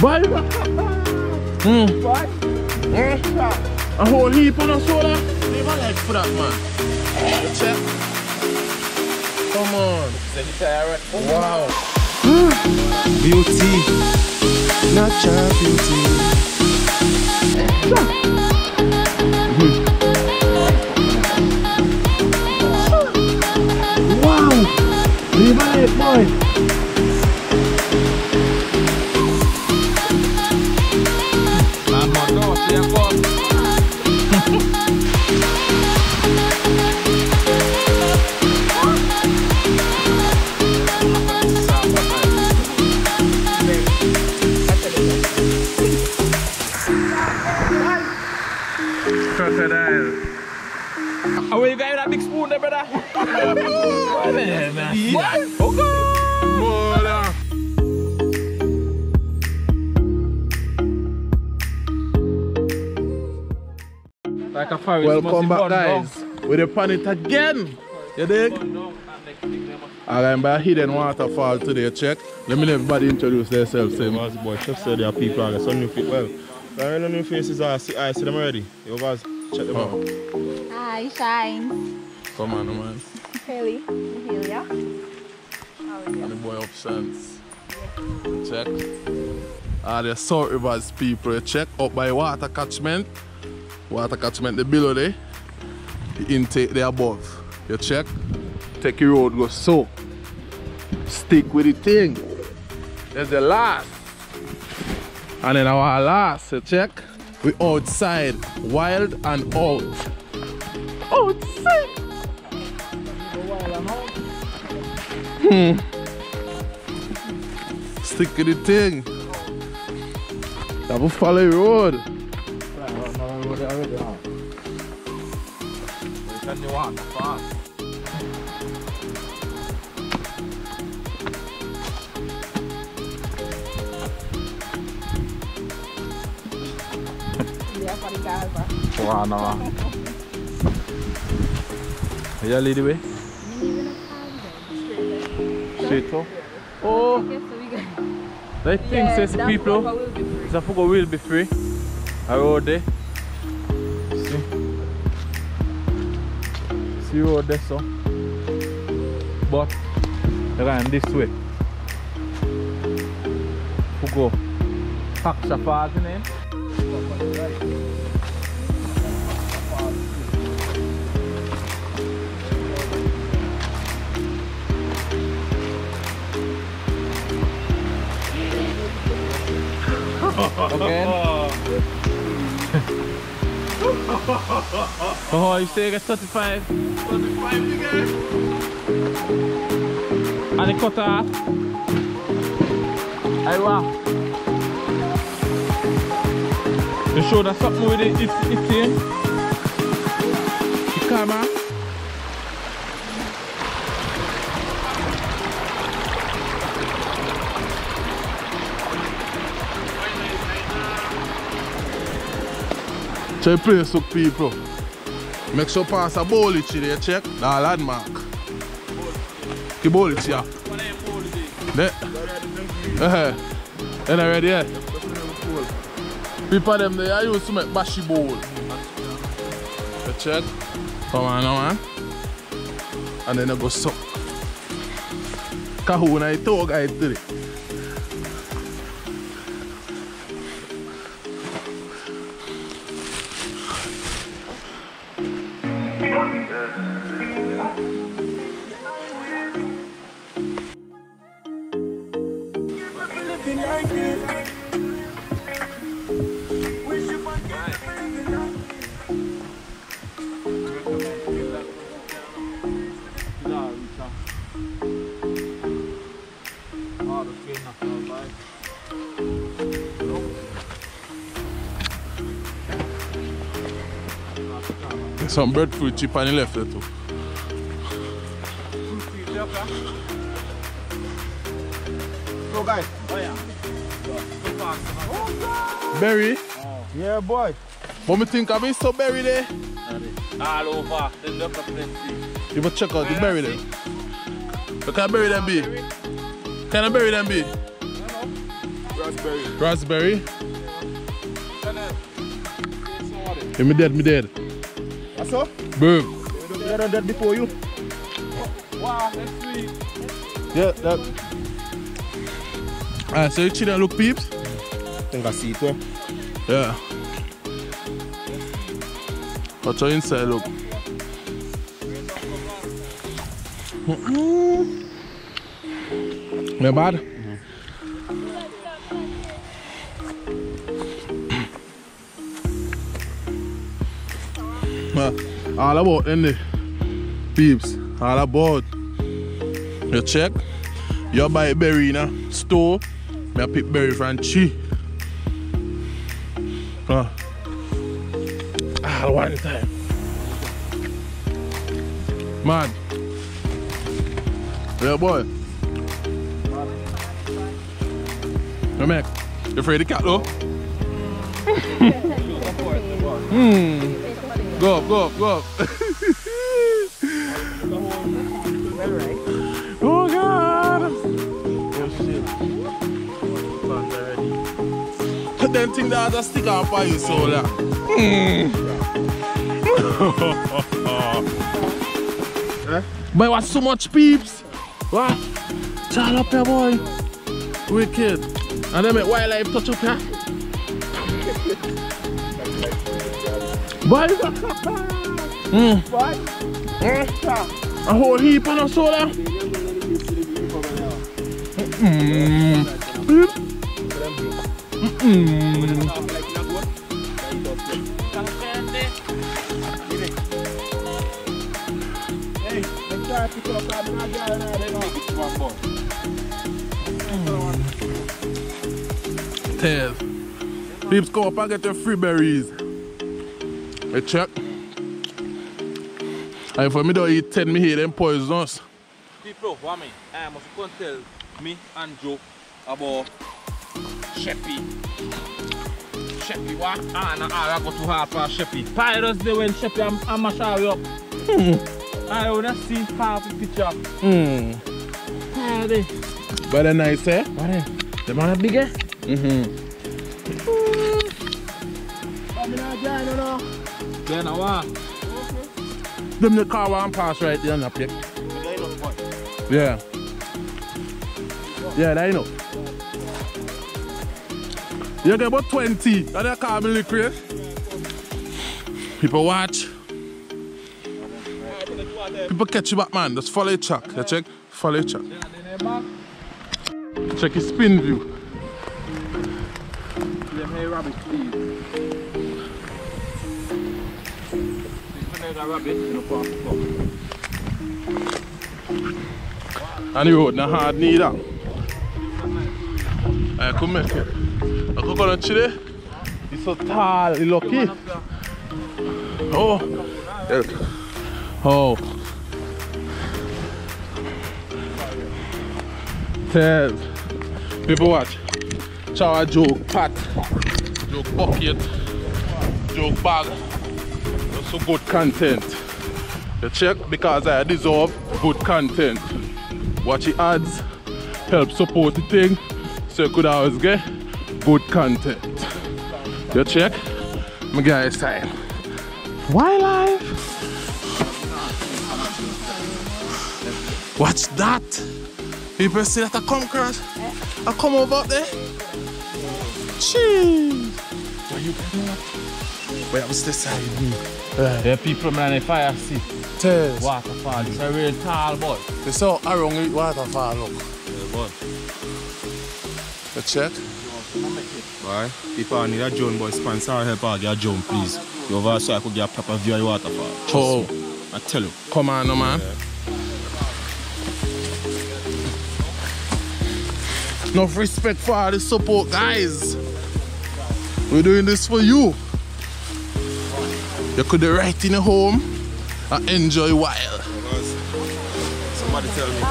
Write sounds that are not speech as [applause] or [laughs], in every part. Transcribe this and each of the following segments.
Boy, mm. a whole heap on. Leave a like for that, man. Come on. Wow. Beauty, natural beauty. Wow. Leave a like, boy. Crocodile. Are you got that big spoon there, brother? What? Like a forest. Welcome back, guys. We're upon it again. You dig? Alright, by a hidden waterfall today, check. Let me let everybody introduce themselves. Eh? Same. Boss boy, chef said there are people and some new face. Well, I know new faces are see I see them already. You guys check them oh. out. Ah, oh, Hi, Shine. come on, man. Haley. Helia. And the boy options. Check. Ah, the South Rivers people, check. Up by water catchment. Water catchment, the below there. The intake the above. You check. Take your road, go so. Stick with the thing. There's the last. And then our last, you check. We outside, wild and out. Outside. [laughs] Stick to the thing. That will follow the road. Yeah, for the Gaza. Wow, Straight. Oh. oh, Okay, so we thing says people. proper will be free. The Fugo will be free. A road there. See? See road there, so. But, they're this way. Fugo. Hackshaw Falls, you know? [laughs] oh, you say you get 35? 35 again. And the cut off. Aywa. You show that something with it, it's, it's here. The camera. Check place look people. Make sure pass a bowlich there, check. The landmark. The bowlich, yeah. There. Uh-huh. Then already, yeah. People them they are used to make bashi bowl. You check. Come on now, man. And then they go suck. Kahuna I talk I did it. Some breadfruit chip on the left there too. So guys, Oh yeah. Berry? yeah boy. But me think of it so berry there. All over. Then look up and. You must check out the berry there. You can bury them be? Can I bury them be? Raspberry. Raspberry? Yeah, me dead, me dead. That's all? Boom. You done that before you? Wow, next week. Yeah, that. Alright, so you chill and look peeps? I think I see it, eh? Yeah. Watch your inside look. Me bad? All about them the peeps. All about. You check. You buy berry in a store. Me a pick berry from tree. Uh. Ah, one time. Man. Yeah, boy. Hey, Mac. You afraid of cat, though? [laughs] Hmm. Go up, go up, go up. [laughs] oh, God. Oh, shit. Them thing that just stick out for you, so yeah. [laughs] Boy, what so much peeps? What? Child up here, boy. Wicked. And then make wildlife touch up here. Boy, mm. A whole heap on a soda. Mm. Peeps. Mm. Tell. Peeps, go up and get your free berries. You check. And for me don't eat 10, me hear them poisonous. People, what me? I must go tell me and Joe about Sheppy. Sheppy, what? Ah, no, I go too hard for Sheppy. Pirates day when Sheppy, I'm, I'm a shower up. I wanna see half the picture. Hmm. Pirate. But they're nice, eh? What? The man a big, eh? Mm-hmm. Then I want. Them the car one pass right there on the plate. Yeah. Yeah, that you know. You get about 20 and they call me liquid. People watch. People catch you back, man. Just follow your track. You check? Follow your track. Check his spin view. Them hey rabbit, please. Rabbit. And the road not hard neither. I could eh, make it. Eh, I could go on chile. He's so tall, he's lucky. Oh. Oh. Tell. People watch. Chow joke pot. Joke bucket. Joke bag. That's so good content. You check because I deserve good content. Watch the ads, help support the thing, so you could always get good content. You check? My guy is saying, wildlife. Watch that. People see that I come across. I come over there. Jeez. Where you Where was this side? The people man in fire see Tell. waterfall. It's a real tall boy. They saw around the waterfall look. boy. You check? Why? If I need a drone boy sponsor or help out, get a drone, please. You over so I could get a proper view of the waterfall. Trust Oh. me. I tell you. Come on, no man. Enough respect for all the support, guys. We're doing this for you. You could be right in your home and enjoy while. Somebody tell me.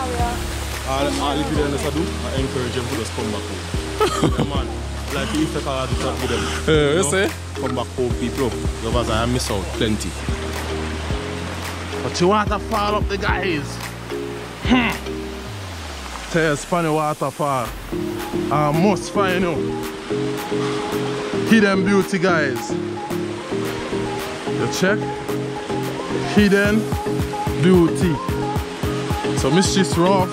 All, all the videos I do, I encourage them to just come back home. yeah, man. Like if I call the talk with them. Yeah, you know, see? Come back home, people. Guys, I miss out plenty. But you want to follow up the guys. Hmm. Tears Funny Waterfall. I must find you. Hidden Beauty, guys. You check? Hidden Beauty. So Mistress Rough.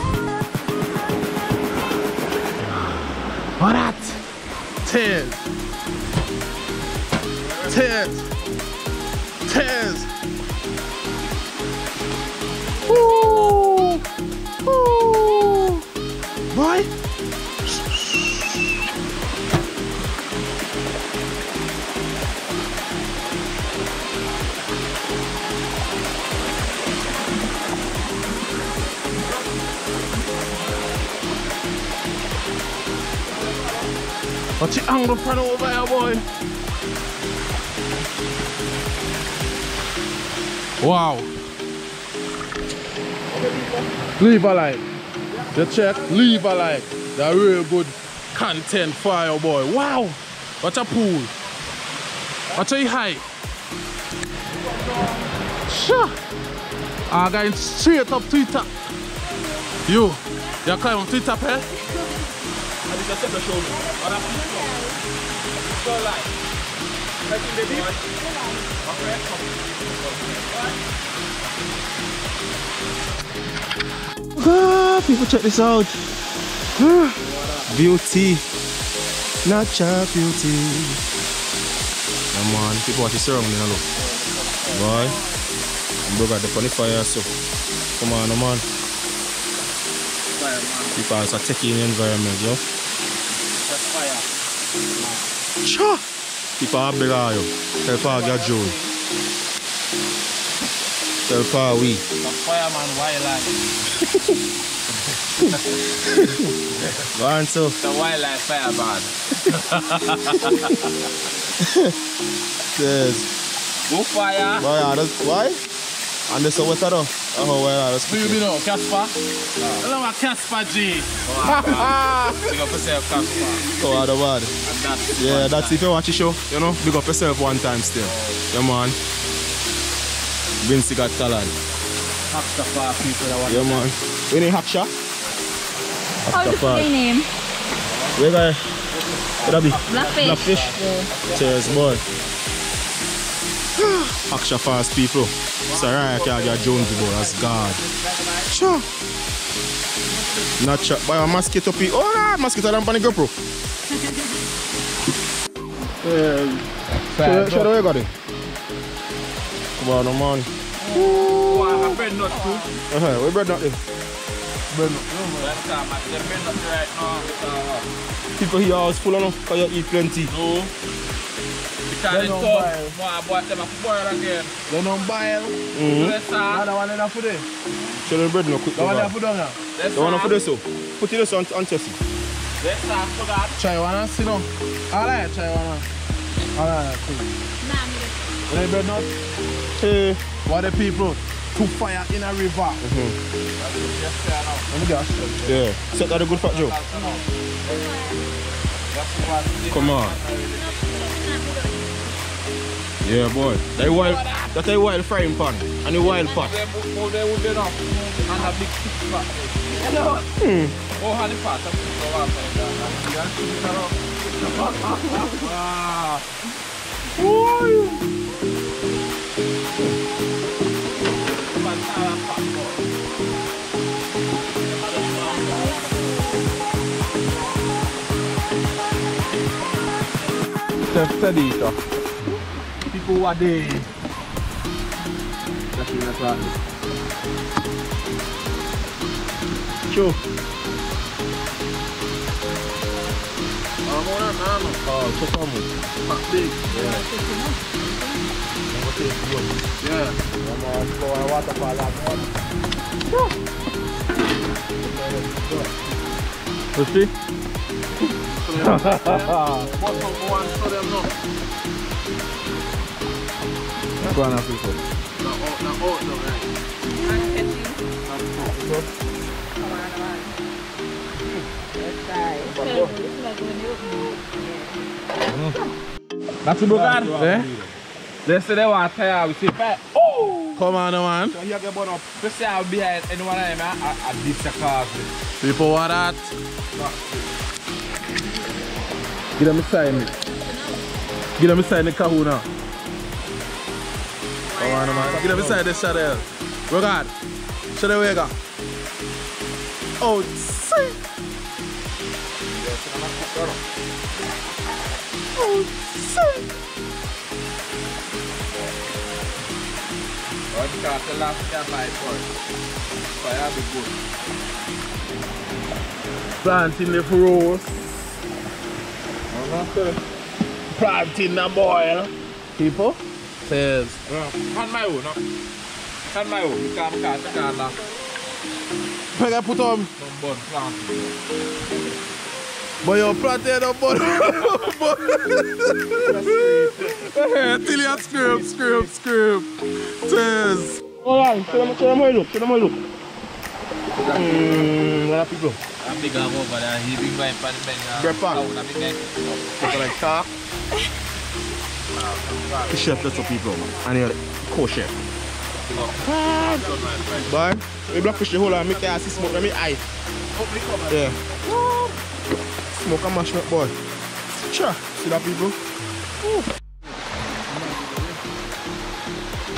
What that? Tears. Tears. Tears. Woo! Watch the angle front over here, boy. Wow. Leave a like. The check, leave a like. That real good content fire, boy. Wow. Watch a pool. Watch a high. Sure. I'm going straight up Twitter. You, you climb on Twitter, eh? And it's a set of show me. Other people. So like, in the. Okay. Ah, people check this out. Ah, beauty. Natural beauty. Come on, People watch this song, you know. Boy. I'm broke at the funny fire, so. Come on, come on. Fire, man. People are taking the environment, yo. That's People are big, yo. Tell pa get Joe. Tell pa we. The fireman wildlife. Go on, so. The wildlife fireman. Yes. Go fire. Boy, why? And this is what I do. Oh, well, that's Do you be know, Casper? Hello, Casper G. [laughs] Big up yourself, Casper. Oh, the bad. And that's Yeah, that's if you watch the show, you know, big up yourself one time still. Yeah, man. Vince got talent. Casper people that want Yeah, man. We need Hackshaw. How's the play name? Where guy? Where that be? Blackfish. Blackfish. Yeah. Cheers, boy. Hackshaw fast people. Sorry, I can't get Jonesy, boy. That's God. Sure. Not sure. Buy a mosquito pee. Oh, nah, mosquito lamp on the GoPro. Yeah. Show the way got it. Come on, no, man. Wow, my friend not too. Uh-huh. Where bread not there? That's time, man. The friend not right now. People here are full enough because you eat plenty. uh, No. Because They it's don't tough. buy. More about them a boil again. They don't buy it. Mm-hmm. Let's start. Another one in the food. Show the bread no quick. The one over. that put on now. Let's The one start. for this so. Put it this on, on chest. Let's start for that. Try one and see now. Alright, try one. Alright, cool. You know bread not? Hey. What the people to fire in a river. Yes, sir, now. Let me get a shot. Yeah. Set that a good fat Joe. Come on. Yeah, boy. That wild, that a wild frying pan and a wild pot. They would they would be enough. And a big six pack. Hello. Oh, honey pot. I'm going to go out there. Wow. Banana pot, boy. Chef Sedita. People who are there. That's in the class. Sure. Oh, check on me. Big. Yeah. Yeah. Come on, go and waterfall that one. You see? What's up, go and show them now. Go on, people. Now, out, now, out, now, right. That's the book, Eh? Let's say they want to tell you, we see fat. Oh! Come on, man. So here get burn up. Just say I'm behind anyone of them, I, I, I this the cause. People want that. Give them a sign. me. Give them a sign the kahuna. On, man. Them a sign the Chanel. Look at. Chanel Vega. Oh, see. Oh, see. Or because the last time I. Fire be good. Planting the rose. Oh, Planting the boil. People. Says. Hand my own, no? Hand my own. You can't catch the car now. Pega put on. Don't burn plant. But you're planting the bud. Till you scream, scream, scream. Says. Alright, show them, show them how you look, show them how you look. Mmm, what are people? I'm big up over there. He big vibe for the men. Bread pan. I'm big neck. Look like talk. The chef that's what people, and you're the co-chef. Boy, we blackfish the whole and make the ass smoke and me eye. Yeah. Smoke and mash up, boy. Sure, see that people?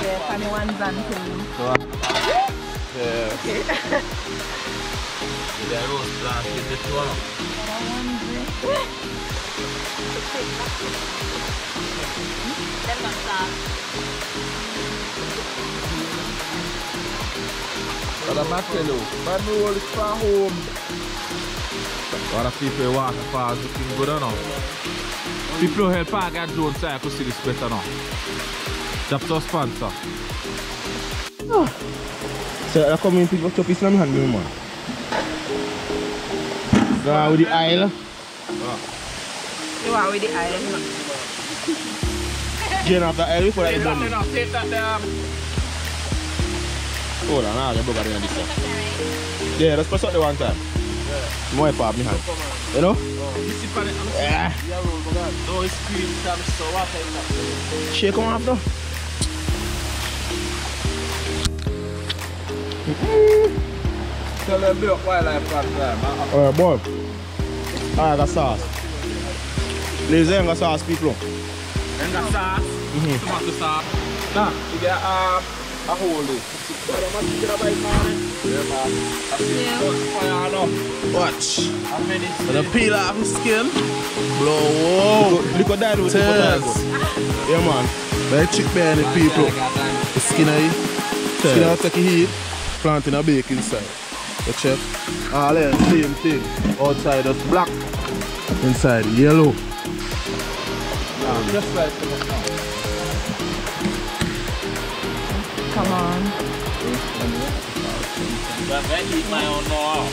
Yeah, funny ones and things. Yeah. The roast plant with the two. Them not But I'm not tell you, man roll is from home. What of people walk fast looking good or no? People help I get Jones so I could see this better now. That's our sponsor. So I come in people chop this in my hand, man. So with the aisle, You are with the iron. drain off the aisle before I Take done that it. now, take that there. Hold on, I'll get bugger in this stuff. Yeah, let's press out the one time. Yeah. More pop me hand. You know? You see for the Yeah. No, it's cream, I'm so what I Shake them off though. Tell them milk wildlife got there, man. Alright, boy. Alright, got sauce. Ladies and got sauce, people. And the sauce, tomato sauce. Nah, you get um, a whole day. Yeah, man. I see Yeah. yeah. fire now. Watch. How many When you peel off the skin, blow. Whoa. Look at that with the Tears. potato. Yeah, man. Like chick behind the people. The skin of it. Skin of take it heat. Plant in a bake inside. You check. All in same thing. Outside just black. Inside yellow. Just like the now. Come on. But I eat my own now.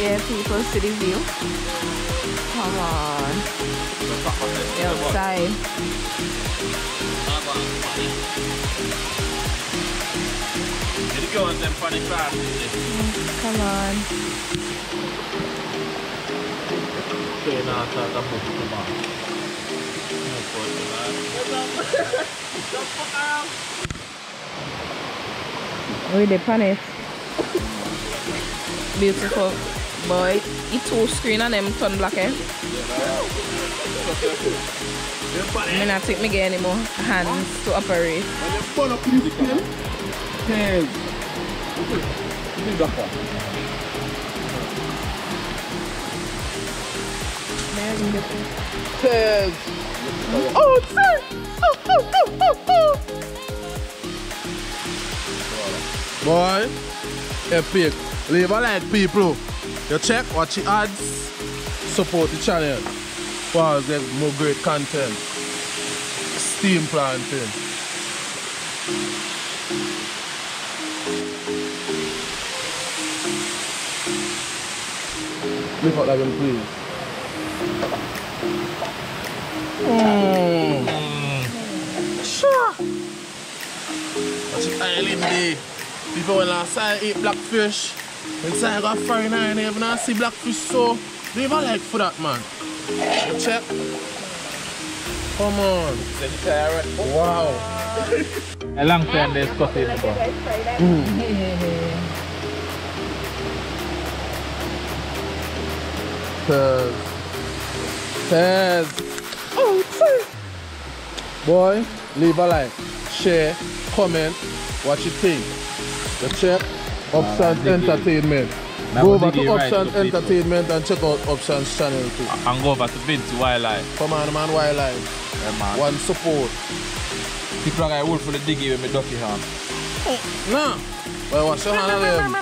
Yeah, people see the view. Come on. The outside. Did you go on them funny classes? Come on. Okay, now I thought I'm going to come With the pan. Beautiful. Boy, it two screen and them turn black eh? Me not take me get any more hands to operate. Oh, sir. Oh, oh, oh, oh, oh. Boy, epic. Leave a like, people. You check, watch the ads, support the channel. For get more great content. Steam planting. Lift up that one, please. Mm. Sure. Watch island day. People when last time eat blackfish, inside I got foreigner and even not see blackfish so they even like for that man. You check. Come on. Then you try already. Wow. A long time they discuss it before. Tez. Tez. Tez. Boy, leave a like, share, comment, what you think. The check, Optionz dig. Entertainment. Now Go we over to it right Optionz. Entertainment and check out Optionz channel too. And go over to Vincy Wildlife. Come on, man, wildlife. Yeah, man. One support. People are going wolf for the diggy with me dirty hand. Nah. Well, wash your hand of them.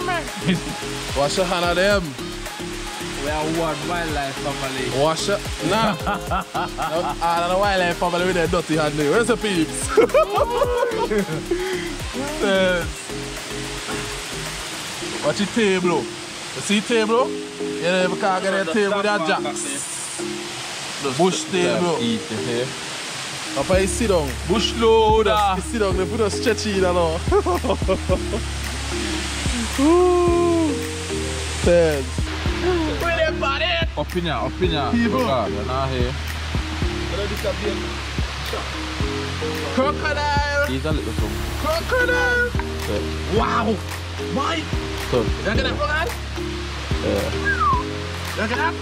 Wash your hand of them. We are one wildlife family. Wash your... Nah. [laughs] no, all of the wildlife family with their dirty hand there. Where's the peeps? [laughs] Yes. Watch your table. You see table? You never can't get a table with that jacks. Bush table. Eat it here. Up I sit down. Bush loader. You sit down, they put a stretchy in and all. [laughs] Ooh. Says. Up in here, up in here. People. Oh God, you're not here. Crocodile! He's a little something. Crocodile! Yeah. Wow! Boy! So, Look at that, crocodile! yeah. Look at that!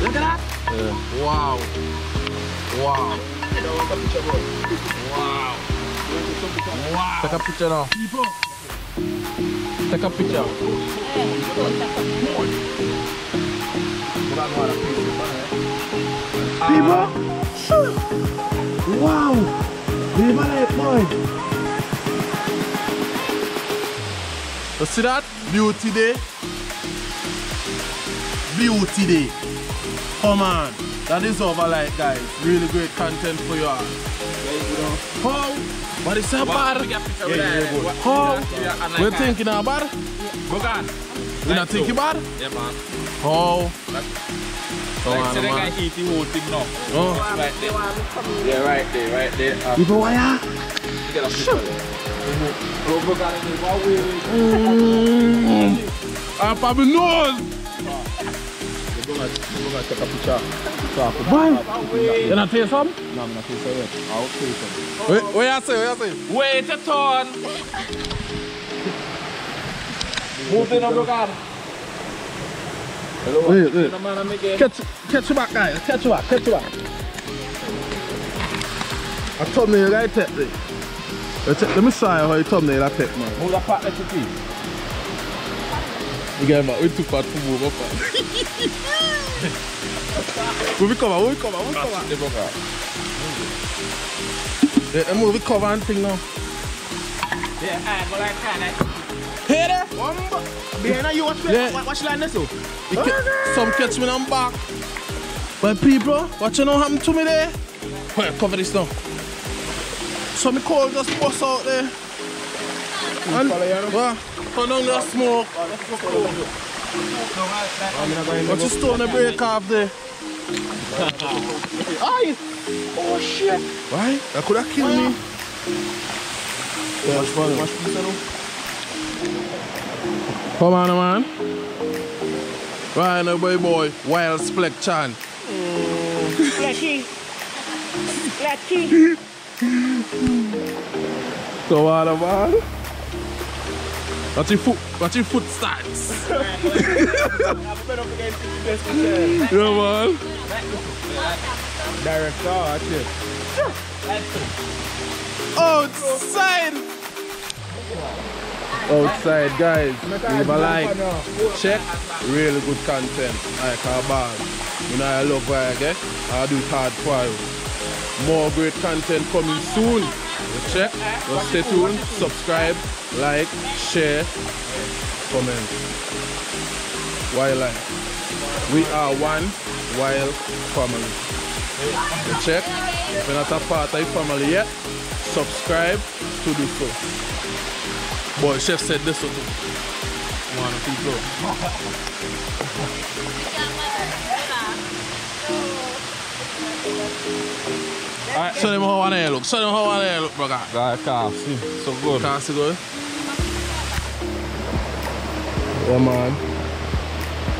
Look at that! Yeah. Wow! Wow! Wow! Wow! Take a picture now. People! Take a picture. People! Wow! Leave a like, boy! You see that? Beauty day. Beauty day. Come on. That is over like guys. Really great content for you all. How? But it's a bar. How? We're thinking about it. Bogan. We're not thinking about it. Yeah, man. How? Like, on, so the guy man. eat the whole thing now. Oh. Right there. Yeah, right there, right there. Uh, People, why ya? you get a picture. Bogan, it's one way. I probably knows. Bogan, take a picture. Talk Why? You not taste some? No, I'm not taste it. I'll taste it. Wait, what you say? What you say? Wait a turn. Move in, Bogan. Hello. Wait, wait. I'm. Catch, catch you back, guys. Catch you back, catch you back. Thumbnail I take take, let me you how you thumbnail I take, man. Move the partner to tea. You get back, we too fat for move up. Will we cover, will we cover, will we cover? The Bogan. Yeah, let me move we cover and thing now. Yeah, I go like that. Hey there! Behind you, watch, Yeah. watch, watch like this. oh. You ca- some catch me on back. But people, what you know happened to me there? Wait, cover this now. Some coal just bust out there. And what? Turn down the smoke. What you stone to break off there? [laughs] Aye! Oh shit! Why? That could have killed me. Watch funny. Come on, man. Right now, boy, boy. Wild Spleck Chan. Lucky. Lucky. Come on, man. Watch your foot, watch your foot starts. yeah, man. Director, watch it. Outside. Outside, guys. Leave a like. Check. Really good content. Like our. You know I love why I get. I do it hard for you. More great content coming soon. You check. Just stay tuned. Subscribe, like, share, comment. Wildlife. We are one wild family. Check. If you're not a part of the family yet, subscribe to do so. Boy, chef said this too. Come on, people. Alright, Show them how one hair look. Show them how one hair look, brother. guy calf, see, so good. Can't see good. Yeah, man.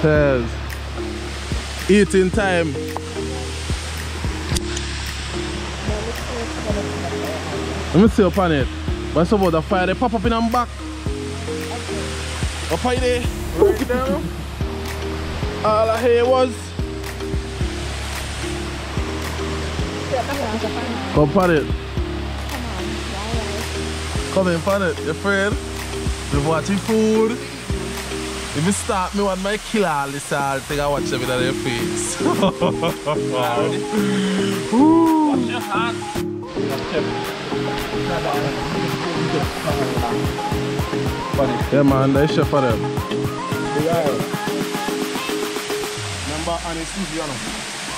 Tez. Eating time. Let me see up on it. But some of the fire they pop up in them back. Up high there. Right down. All I hear was Come on it. Come in on it, you afraid? You watching food? If you start me want my kill all this all thing I watch them in their face. [laughs] Watch your hand. Yeah man, they chef for them. Remember, honest review, no?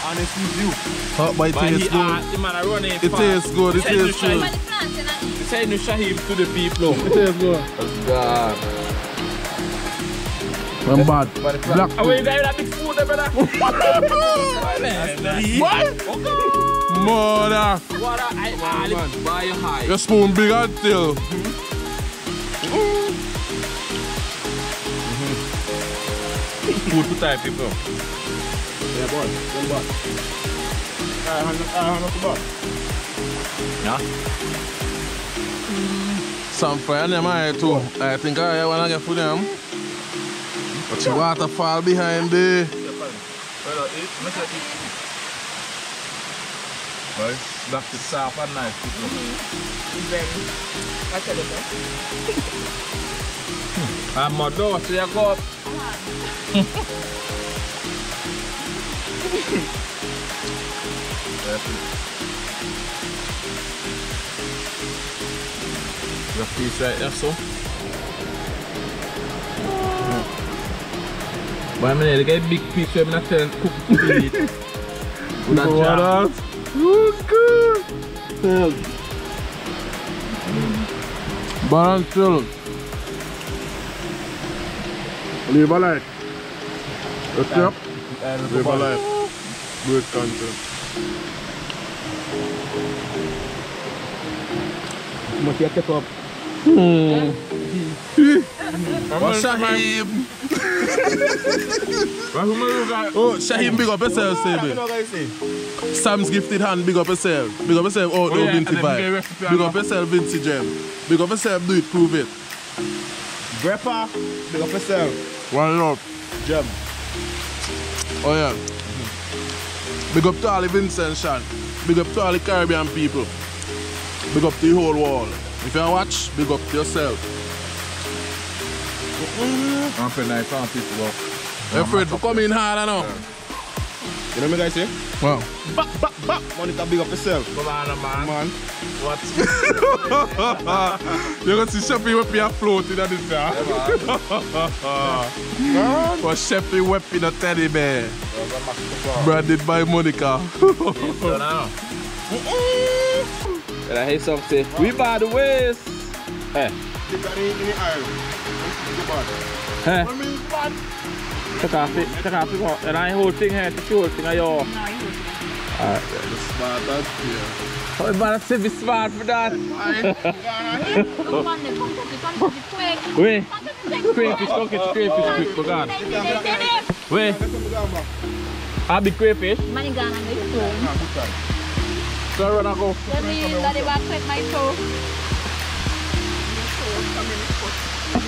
Honest review. Hot but it But he, tastes uh, good. the man a running It fast. tastes good, it tastes good. Shahib- He said no Shahib to the people. It tastes good. God. I'm bad. Black [laughs] Oh, you got that big food there, brother? What? Mother! What a I olive by your high. Your spoon big and still. Food to type people. Yeah, boy. One back. I hand I hand up. Yeah. Some fire them I too. I think I wanna get for them. But the waterfall behind there. Well, eat. Eat. Well, soft and nice people. Very. Watch a little. I'm a door, so you go up. Your piece right there, so. But I mean, they get big piece where I'm not telling cook to eat. [laughs] With that. Good. good. Balance still. Live a life. What's up? Live a life. Good content. Must you take up? What's Shahim? [laughs] Oh, Shahim, big up yourself, say You know what I say? Sam's gifted hand, big up yourself. Big up yourself, oh, no, yeah, Vinci and then get vibe. Big up yourself, Vinci Gem. Big up yourself, do it, prove it. Grandpa, big up yourself. One love. Jam. Oh yeah. Big up to all the Vincent Shan. Big up to all the Caribbean people. Big up to the whole world. If you watch, big up to yourself. I'm pretty nice on people, but. Hey Fred, for coming harder now. You know what I say? Wow. Monica, big up yourself. Come on, man. Man. What? [laughs] You're gonna see Sheppy Weppy a floating at this yeah. [laughs] But Sheppy Weppy the teddy bear. Branded by Monica. [laughs] So I hear some say, we by the ways. Hey, Take that in, in the aisle. Go back. hey, I mean, bad. take off it, take off it. And I whole thing here, take the whole thing of your. Smart as fear. How you better say be smart for that? Wait, crayfish, go get the crayfish quick, for God. Wait, I'll be crayfish. Manigana na ito. So run and go. Sabi, dali ba check my toe?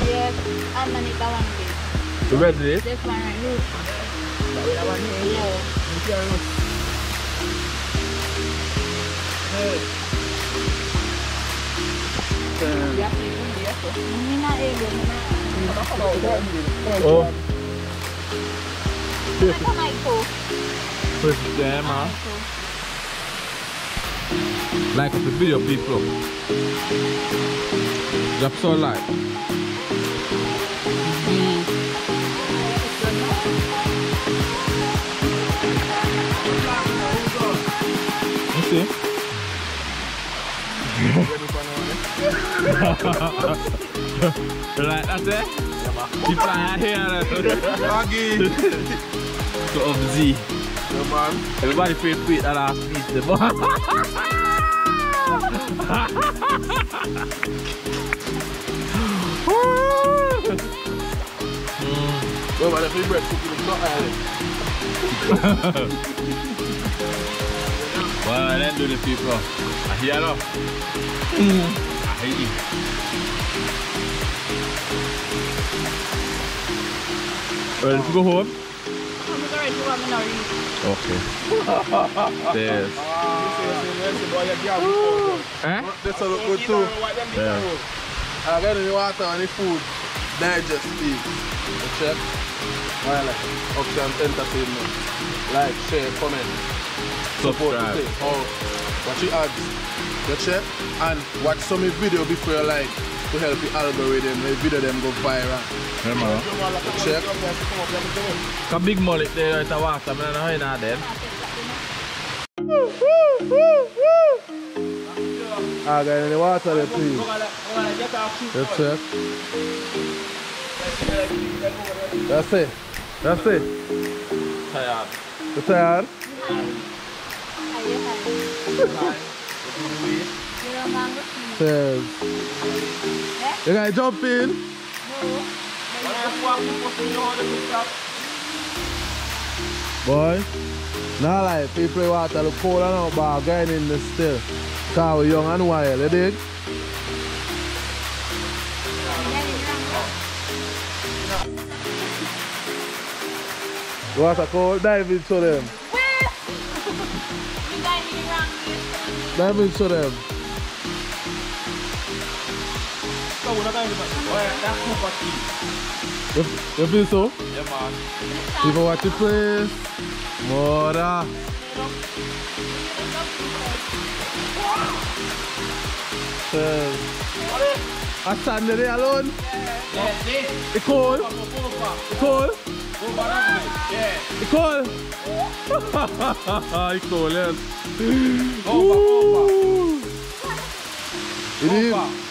Yes, and manika one day. You ready? This one right here. That one here, yeah. Hindi na ego, hindi na. Oh, na ito? first jam, huh? Like up the video, people. Drop so like. You see? [laughs] like that's it? Keep flying here. So [laughs] of Z. Yeah, man. Everybody feel free that last piece. The No, [laughs] man, if you bread cooking, it's not early. Well, I didn't do the people. I Yellow. Ready to go home? I'm sorry to have an orange. Okay. Yes. Eh? This will look good too. Yeah. I got any water, any food. Digest, eat. You check? Alright, like, Optionz entertainment. Like, share, comment. Support the Subscribe. thing. Oh, watch your ads. You check? And watch some video before you like to help the algorithm. The video them go viral. Remember? You check? Ka big mullet there at the water, man. I know na then. Ah, got any water there, please? You check? That's it. That's it. Tired. You tired? [laughs] Says. You gotta jump in. Boy, now like people water look cold and out, but going in the still. Cause we young and wild, you dig? Water cold, dive into them. [laughs] Dive into them. You, you feel so? Yeah, man. People watch the place. Mora. Says. I stand there alone. It cold. It cold. It cold. [laughs] it cold, yes. It is.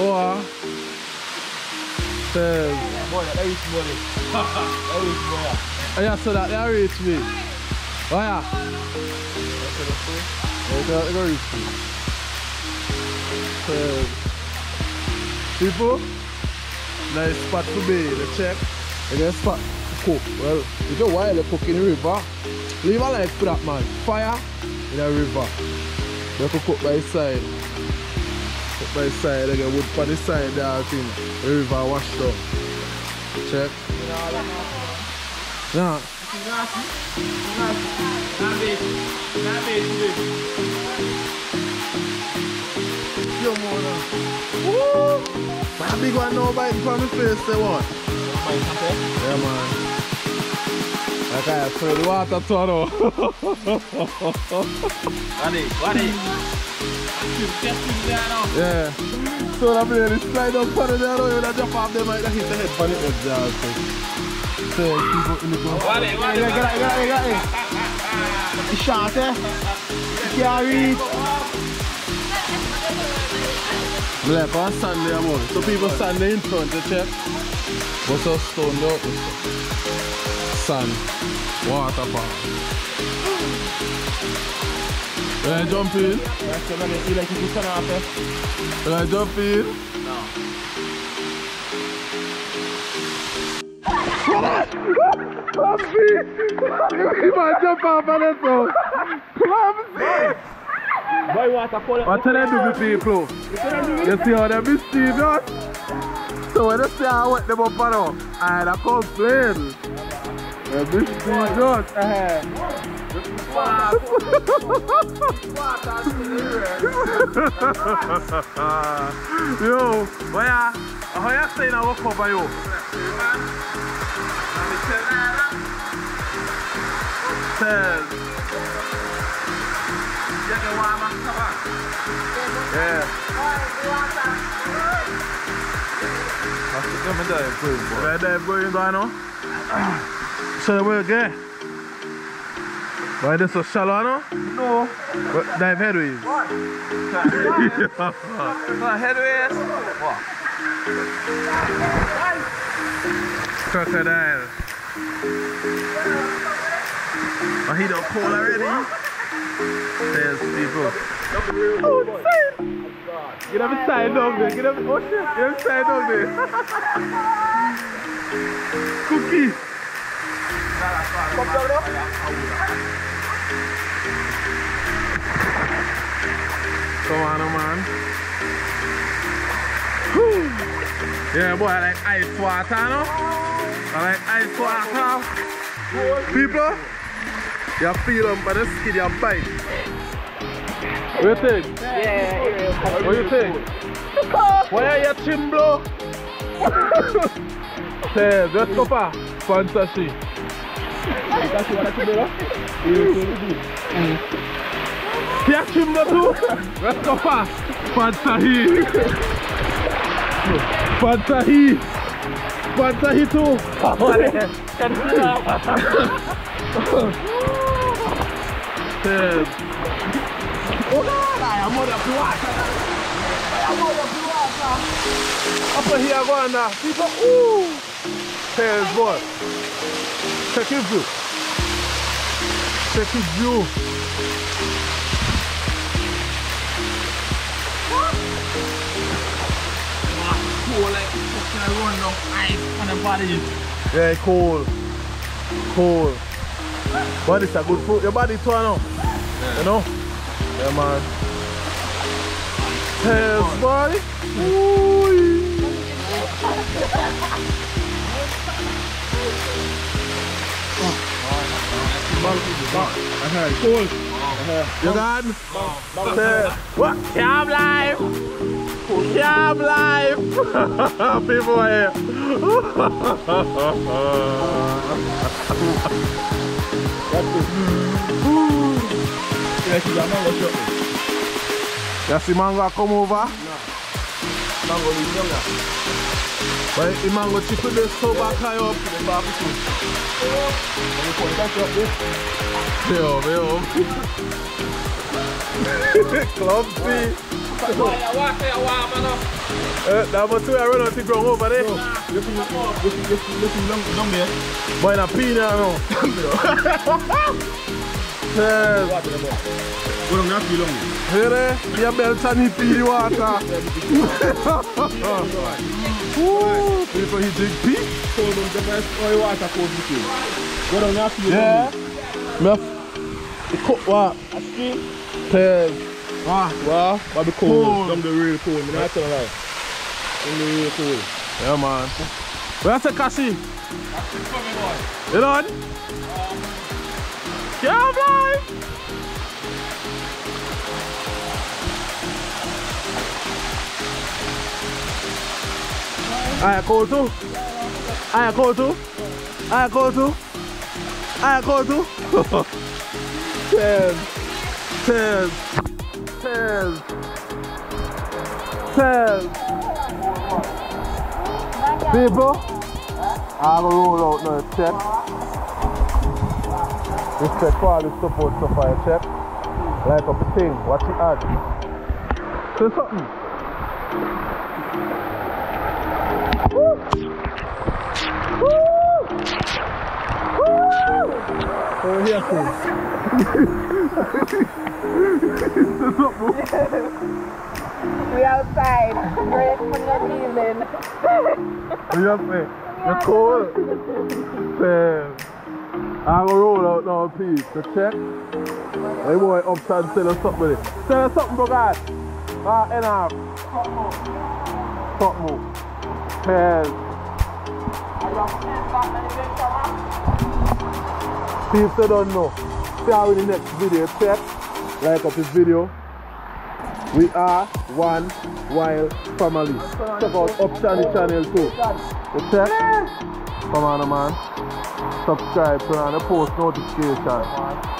Oh. Says. Oh, yeah, so that they reach me. Oh, yeah. Yeah, they they reach me. Says. People, nice spot to be. The check. And then spot cook. Well, you while you cook in the river, leave a life for that man. Fire in the river. You can cook by the side. Cook by the side, again wood for the side there, I think. The river washed up. Check. Yeah. Yo, mona. Woo! My big one now biting from my face, say what? Yeah, man. Like I feel the water turn out. Ready, ready. Yeah. So that blade slide up for the you know, jump off them, like, hit the head for the edge there, also. So, people in the go. Ready, ready, Get it, get it, get it. It's short, eh? You can't reach. Like on Sunday. So people stand in front to check. What's up, stone? Sun, waterfall. When I jump in, That's the man that you like eh, to do something after. Eh, when I jump in. Clumsy! You might jump off on that so. Clumsy! Boy, water cold. What do they do with people? You see how they mischievous? So when they say I wet them up and up, I don't complain. They're mischievous. Yo, boy, how you saying I will cover you? Says. Yeah. Where they going? So where go? Why they so shallow no? No. What, dive headways. [laughs] headways. Crocodile. Oh, he don't cold already. There's people. Oh. Get up inside down there. Get up. Oh shit. Get up inside down there. [laughs] Cookie. Come on, oh, man. Whew. Yeah, boy, I like ice water, no? I like ice water. People, you feel them by the skin, you bite. What you think? Yeah, What you think? Why are you chin blow? Says, let's go for fantasy. Ele tá chegando aqui a chumba do... Opa! Pode sair! Pode sair! Pode sair tu! Olha! Quero tirar! Caralho, amor, é pro agora, piroca! Apanhei agora na fita! Uh! Vocês, bora! 8 8 Cool, like fucking run down ice on the body. Yeah, cool. Cool. But it's a good food. Your body too, know. Yeah. You know? Yeah, man. Hell, body. Ooh, Cam life! Cam life! People to shop me. You mango come over? The mango chip with this so back high up. The barbecue. When you put that up there, Yo, yo. Clumpy. Why you walk there warm enough? Uh, that was two I run out the ground over there. you see, you see, you see, you see long, long there. Boy, in a peanut now. Yes. Water the boy. Go down there, feel long. Hear that? Your belt and he pee the water. Ooh, people he drink pee. Cold down the best oil water cold with you. Go down there, feel Yeah. long. Me have- the cook what? A stream. Yes. Ah, well, but be cold. Cold. Down the real cold. Me not tell you lie. Down the real cold. Yeah, man. Where's the Cassie? You done? Yeah, fly. Aye, cold too. Aye, cold too. Aye, cold too. Aye, cold too. Ten. Ten. Ten. Ten. People, I will roll out now, check. Respect for all the support so far, check. Like the thing, what you add. Say something. Oh, here, please. We outside. Great for the evening. What you say? You're cold. Damn. I will roll out now, please. To check. Hey boy, upside tell us something with it. Tell us something, bro, guys. Ah, enough. Something more. Yes. People don't know. See how in the next video, check. Like up this video. We are one wild family. Check out Optionz channel too. You check? Come on man. Subscribe, turn on the post notification.